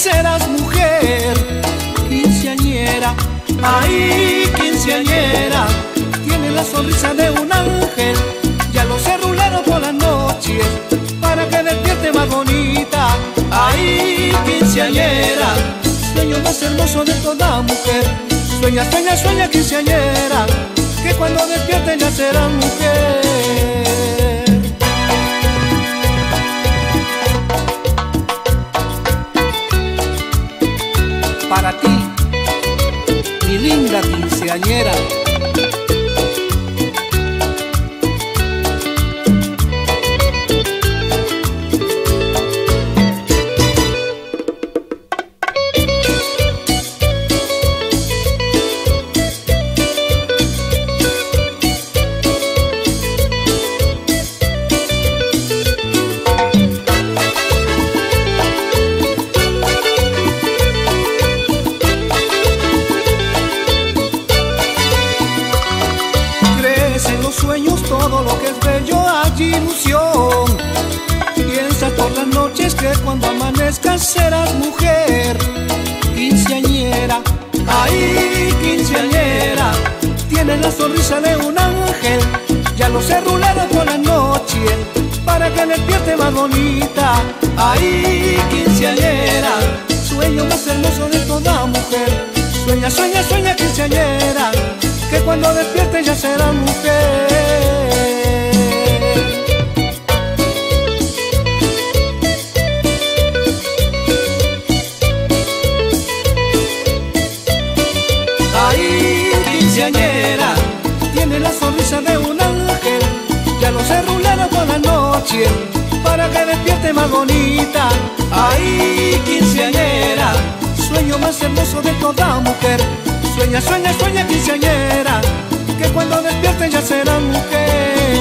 serás mujer. Quinceañera, ay, quinceañera, tiene la sonrisa de un ángel. Ya lo sé rulero por las noches, para que despierte más bonita. Ay, quinceañera, sueño más hermoso de toda mujer. Sueña, sueña, sueña, quinceañera, que cuando despierte ya será mujer. Para ti, mi linda quinceañera. Lo que es bello hay ilusión. Piensas por las noches que cuando amanezcas serás mujer. Quinceañera, ay, quinceañera, tienes la sonrisa de un ángel. Ya lo sé rulado por la noche, para que despierte más bonita. Ay, quinceañera, sueño más hermoso de toda mujer. Sueña, sueña, sueña, quinceañera, que cuando despierte ya será mujer. bonita, ay quinceañera, sueño más hermoso de toda mujer. Sueña, sueña, sueña quinceañera, que cuando despierte ya será mujer.